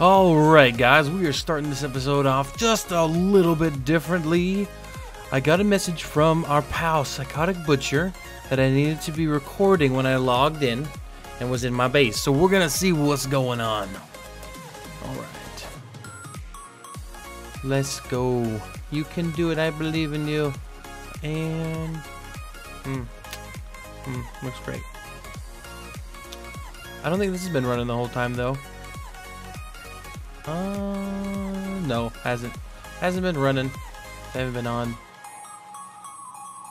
Alright guys, we are starting this episode off just a little bit differently. I got a message from our pal Psychotic Butcher that I needed to be recording when I logged in and was in my base. So we're gonna see what's going on. Alright. Let's go. You can do it, I believe in you. And hmm. Hmm, looks great. I don't think this has been running the whole time though. Uh, no, hasn't. Hasn't been running. Haven't been on.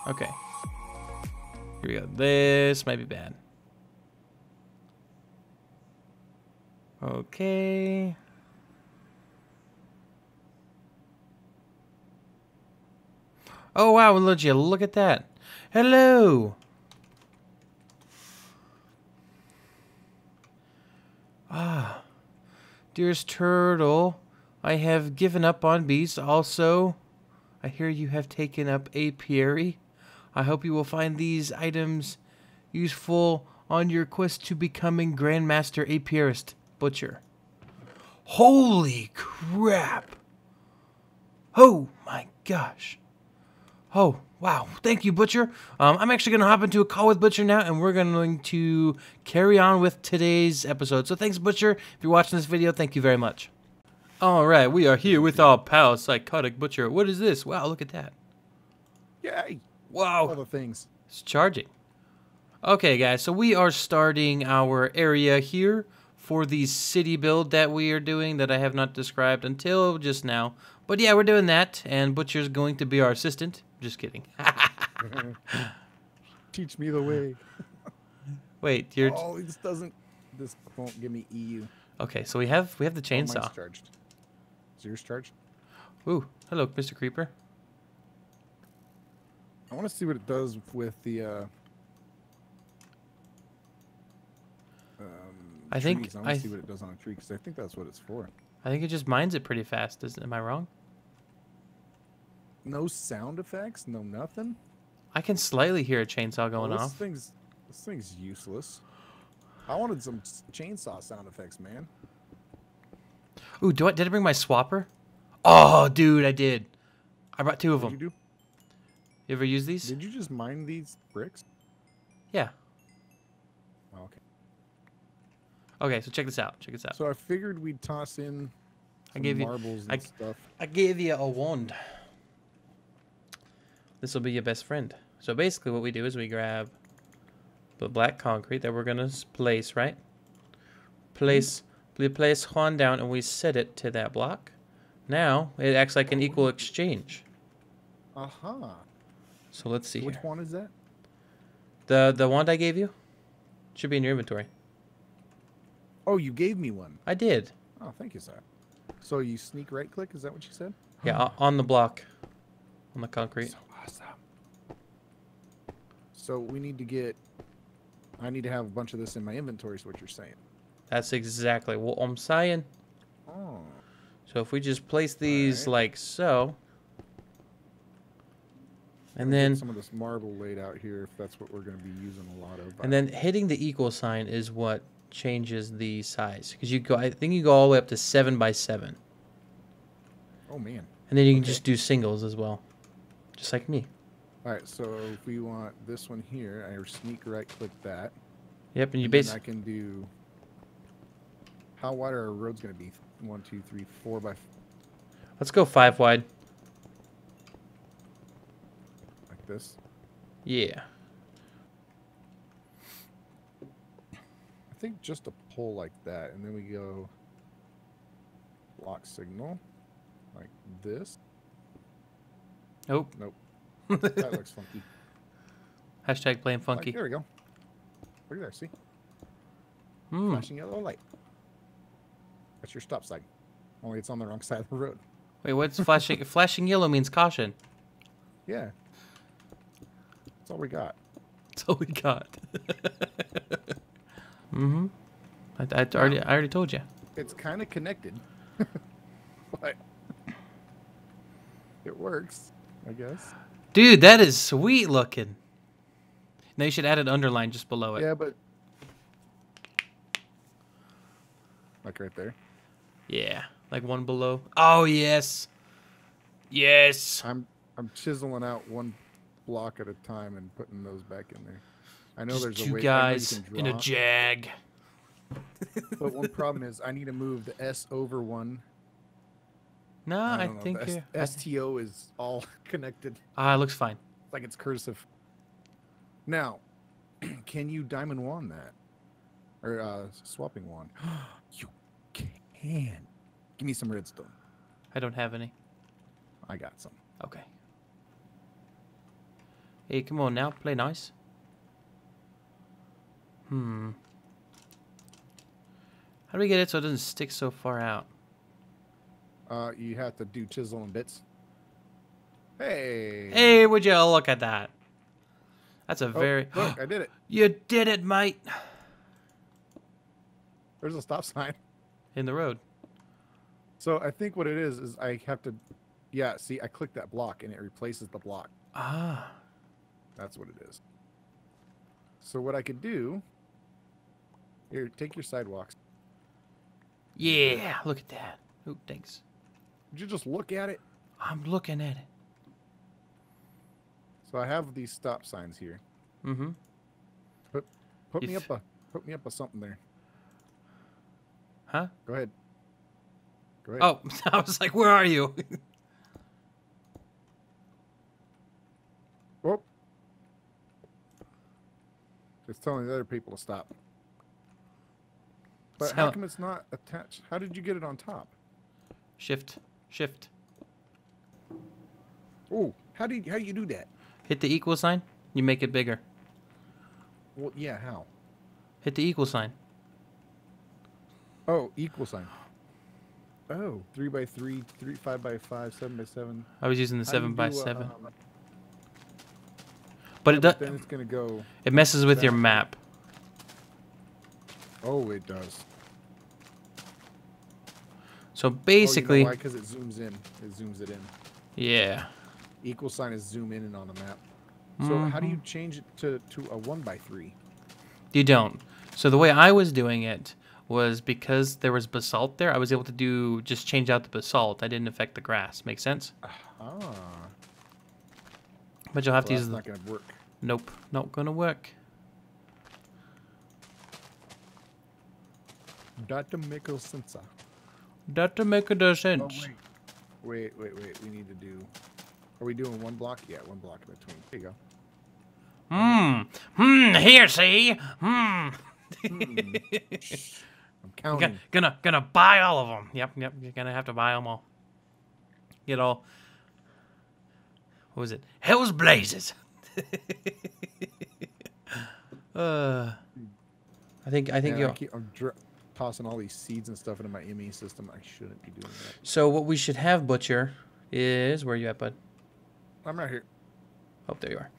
Okay. Here we go. This might be bad. Okay. Oh wow, look look at that. Hello. Ah. Dearest turtle, I have given up on bees. Also, I hear you have taken up apiary. I hope you will find these items useful on your quest to becoming Grandmaster Apiarist Butcher. Holy crap! Oh my gosh. Oh, wow. Thank you, Butcher. Um, I'm actually going to hop into a call with Butcher now, and we're going to carry on with today's episode. So thanks, Butcher. If you're watching this video, thank you very much. All right, we are here with our pal, Psychotic Butcher. What is this? Wow, look at that. Yay! Wow. All the things. It's charging. Okay, guys, so we are starting our area here for the city build that we are doing that I have not described until just now. But yeah, we're doing that, and Butcher's going to be our assistant. Just kidding. Teach me the way. Wait, you're Oh, this doesn't. This won't give me EU. okay. So we have we have the Oh, mine's chainsaw. charged. Is yours charged? Ooh, hello, Mr. Creeper. I want to see what it does with the. Uh, um, I think. I want I to see what it does on a tree because I think that's what it's for. I think it just mines it pretty fast. Is am I wrong? No sound effects. No nothing. I can slightly hear a chainsaw going Oh, this off. thing's this thing's useless. I wanted some chainsaw sound effects, man. Ooh, do I did I bring my swapper? Oh, dude, I did. I brought two of them. did you do? You ever use these? Did you just mine these bricks? Yeah. Oh, okay. Okay, so check this out. Check this out. So I figured we'd toss in. I gave you- marbles and I- stuff. I gave you a wand. This will be your best friend. So basically, what we do is we grab the black concrete that we're gonna place, right? Place, we place Juan down and we set it to that block. Now it acts like an equal exchange. Uh huh. So let's see Which here. one is that? The the wand I gave you should be in your inventory. Oh, you gave me one. I did. Oh, thank you, sir. So you sneak right click? Is that what you said? Yeah, on the block, on the concrete. So. So we need to get. I need to have a bunch of this in my inventory. Is what you're saying? That's exactly what I'm saying. Oh. So if we just place these Alright. like so, and then some of this marble laid out here, if that's what we're going to be using a lot of. and then hitting the equal sign is what changes the size because you go. I think you go all the way up to seven by seven, Oh man. and then you can just do singles as well, just like me. All right. So if we want this one here, I sneak right click that. Yep, and you basically. I can do. How wide are our roads going to be? One, two, three, four by let's go five wide. like this. Yeah, I think just a pole like that, and then we go Block signal like this. nope. Nope, that looks funky. Hashtag playing Like, funky. there we go. Look at there. See, Hmm. flashing yellow light. That's your stop sign. Only it's on the wrong side of the road. Wait, what's flashing? flashing yellow means caution. Yeah, that's all we got. That's all we got. mm-hmm. I, I already, I already told you. It's kind of connected, but it works, I guess. Dude, that is sweet looking. Now you should add an underline just below it. Yeah, but like right there. Yeah, like one below. Oh yes, yes. I'm I'm chiseling out one block at a time and putting those back in there. I know Just there's a two way know you guys in a jag. but one problem is I need to move the S over one. No, I, don't think I S- STO is all connected. ah, it looks fine. like it's cursive. Now, can you diamond wand that? Or uh, swapping wand? you can. Give me some redstone. I don't have any. I got some. Okay. Hey, come on now, play nice. Hmm. How do we get it so it doesn't stick so far out? Uh, you have to do chisel and bits. Hey. Hey, would you look at that? That's a Oh, very. look, I did it. you did it, mate. There's a stop sign. In the road. So I think what it is is I have to, yeah. See, I click that block and it replaces the block. Ah. That's what it is. So what I could do. Here, take your sidewalks. Yeah, look at that. Oh, thanks. Would you just look at it? I'm looking at it. So I have these stop signs here. Mm-hmm. Put me up a put me up a something there. Huh? Go ahead. Go ahead. Oh, I was like, where are you? Oh. It's telling the other people to stop. But how come it's not attached? How did you get it on top? Shift. Shift. Oh, how do you, how do you do that? Hit the equal sign. You make it bigger. Well, yeah, how? Hit the equal sign. Oh, equal sign. Oh, three by three, three five by five, seven by seven. I was using the How do you seven by do, seven, um, but it does. Then it's gonna go. It messes with your map. Oh, it does. So Oh, basically, you know why? Because it zooms in. It zooms it in. yeah. Equal sign is zoom in and on the map. So how do you change it to to a one by three? You don't. So the way I was doing it was because there was basalt there, I was able to do just change out the basalt. I didn't affect the grass. Make sense? Ah, But you'll have well, to that's use the. not gonna work. Nope, not gonna work. Data make no sense. ah. That to make a Oh wait, wait, wait, wait. We need to do. Are we doing one block? Yeah, one block in between. There you go. Hmm. Hmm. Here, see. Hmm. I'm counting. gonna, gonna buy all of them. Yep, yep. You're gonna have to buy them all. Get all. What was it? Hell's blazes. uh, I think I think Yeah, you. I keep, I'm dr- tossing all these seeds and stuff into my ME system. I shouldn't be doing that. So what we should have, Butcher, is where are you at, bud? I'm right here. Oh, there you are.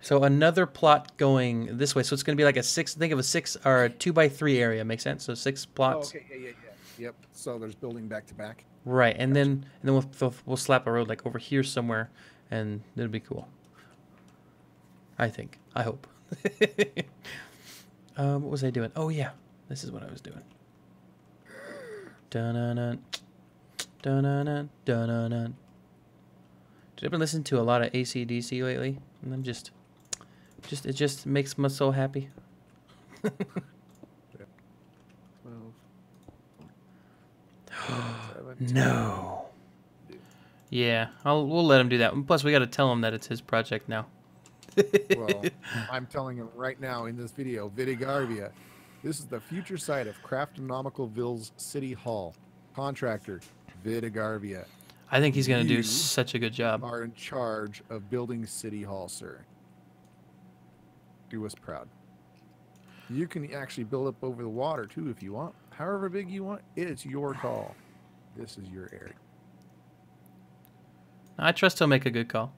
So another plot going this way. So it's going to be like a six. Think of a six or a two by three area. Make sense? So six plots. okay. Yeah, yeah, yeah. Yep. So there's building back to back. Right, and then and then we'll, we'll we'll slap a road like over here somewhere, and it'll be cool. I think. I hope. um, what was I doing? Oh yeah, this is what I was doing. Dun-dun-dun. Dun-dun-dun. Dun-dun-dun. Dude, I've been listening to a lot of ACDC lately, and I'm just, just it just makes my soul happy. No. Yeah, I'll we'll let him do that. Plus, we got to tell him that it's his project now. well, I'm telling him right now in this video, Vidargavia. This is the future site of Craftinomicalville's City Hall. Contractor, Vidargavia, I think he's gonna do such a good job. are in charge of building City Hall, sir. Do us proud. You can actually build up over the water too if you want. However big you want, it's your call. This is your area. I trust he'll make a good call.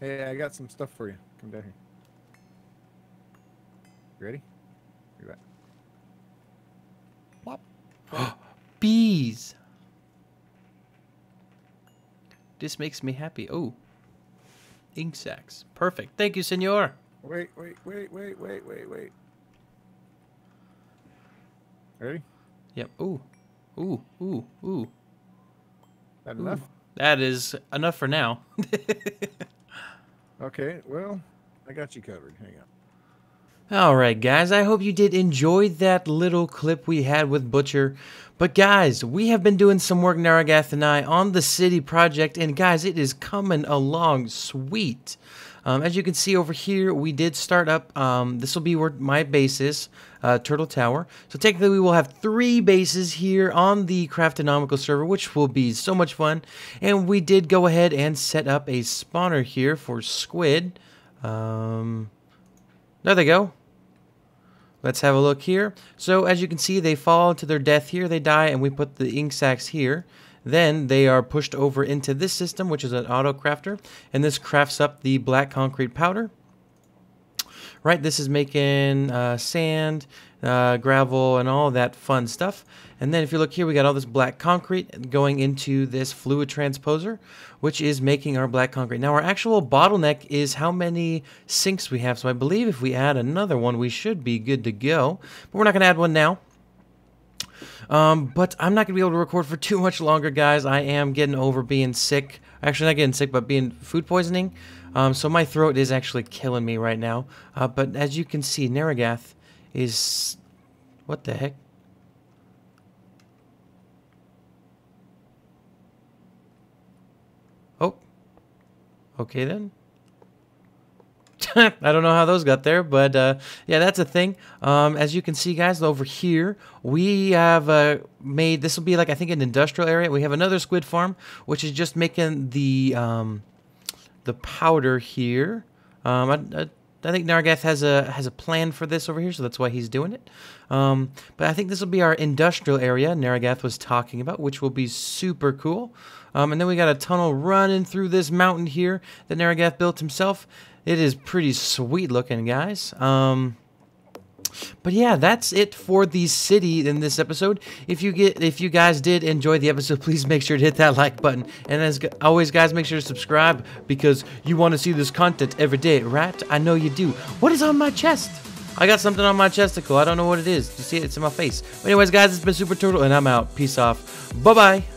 Hey, I got some stuff for you. Come down here. Ready? At that. Plop. Bees. This makes me happy. Oh, ink sacks. Perfect. Thank you, senor. Wait, wait, wait, wait, wait, wait, wait. Ready? Yep. Ooh. Ooh. Ooh. Ooh. That Ooh. enough? That is enough for now. Okay, well, I got you covered. Hang on. All right, guys, I hope you did enjoy that little clip we had with Butcher. But guys, we have been doing some work, Naragath and I, on the city project, and guys, it is coming along sweet. Um, as you can see over here, we did start up, um, this will be where my base is, uh, Turtle Tower. So technically we will have three bases here on the Craftinomical server, which will be so much fun. And we did go ahead and set up a spawner here for Squid. Um, there they go. Let's have a look here. So as you can see, they fall to their death here. They die, and we put the ink sacs here. Then they are pushed over into this system, which is an auto crafter, and this crafts up the black concrete powder. Right, this is making uh, sand, uh, gravel, and all that fun stuff. And then if you look here, we got all this black concrete going into this fluid transposer, which is making our black concrete. Now, our actual bottleneck is how many sinks we have. So I believe if we add another one, we should be good to go. But we're not going to add one now. Um, but I'm not going to be able to record for too much longer, guys. I am getting over being sick. Actually, not getting sick, but being food poisoning. Um, so my throat is actually killing me right now. Uh, but as you can see, Naragath is... What the heck? Oh. Okay then. I don't know how those got there, but uh, yeah, that's a thing. Um, as you can see, guys, over here, we have uh, made, this will be like, I think, an industrial area. We have another squid farm, which is just making the, um, the powder here. Um, I, I, I think Naragath has a has a plan for this over here, so that's why he's doing it. Um, but I think this will be our industrial area Naragath was talking about, which will be super cool. Um, and then we got a tunnel running through this mountain here that Naragath built himself. It is pretty sweet looking, guys. Um, but yeah, that's it for the city in this episode. If you get, if you guys did enjoy the episode, please make sure to hit that like button. And as always, guys, make sure to subscribe because you want to see this content every day, right? I know you do. What is on my chest? I got something on my chesticle. I don't know what it is. You see it? It's in my face. But anyways, guys, it's been Super Turtle, and I'm out. Peace off. Bye bye.